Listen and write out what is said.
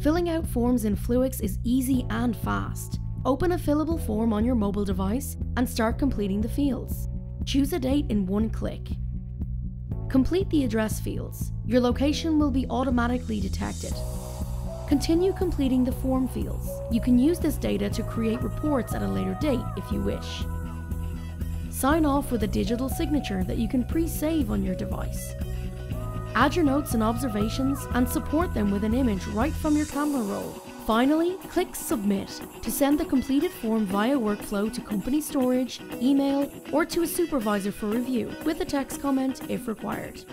Filling out forms in Fluix is easy and fast. Open a fillable form on your mobile device and start completing the fields. Choose a date in one click. Complete the address fields. Your location will be automatically detected. Continue completing the form fields. You can use this data to create reports at a later date if you wish. Sign off with a digital signature that you can pre-save on your device. Add your notes and observations and support them with an image right from your camera roll. Finally, click Submit to send the completed form via workflow to company storage, email, or to a supervisor for review with a text comment if required.